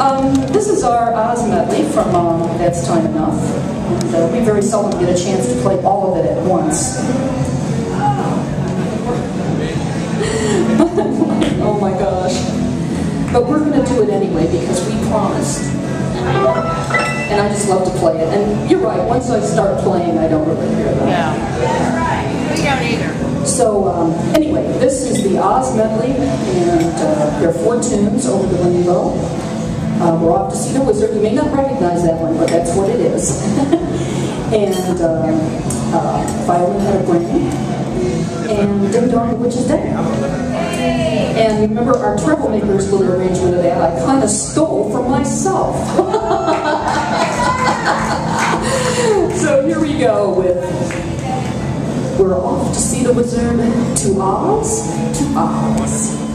Um, this is our Oz medley from um, That's Time Enough. And, uh, we very seldom get a chance to play all of it at once. oh my gosh. But we're going to do it anyway because we promised. And I just love to play it. And you're right, once I start playing, I don't really hear that. Yeah. We don't either. So um, anyway, this is the Oz medley, and uh, there are four tunes over the rainbow. Uh, we're off to see the wizard. You may not recognize that one, but that's what it is. and um, uh, Violin Had a Brain, and Ding Dong the Witch Is Dead. And remember our Troublemakers little arrangement of that, I kind of stole from myself. so here we go with we're off to see the wizard to Oz, to Oz.